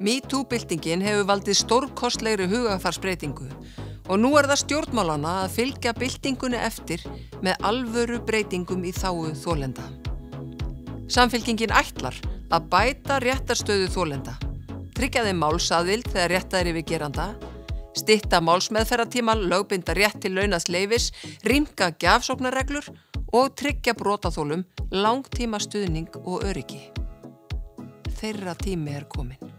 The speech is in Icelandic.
MeToo-byltingin hefur valdið stórkostlegri hugafarsbreytingu og nú er það stjórnmálana að fylgja byltingunni eftir með alvöru breytingum í þáu þólenda. Samfylkingin ætlar að bæta réttarstöðu þólenda, tryggja þeim málsaðild þegar réttar yfir geranda, stitta málsmeðferratíma, lögbinda rétt til launast leifis, ringa gjafsóknarreglur og tryggja brotaþólum langtíma stuðning og öryggi. Þeirra tími er komin.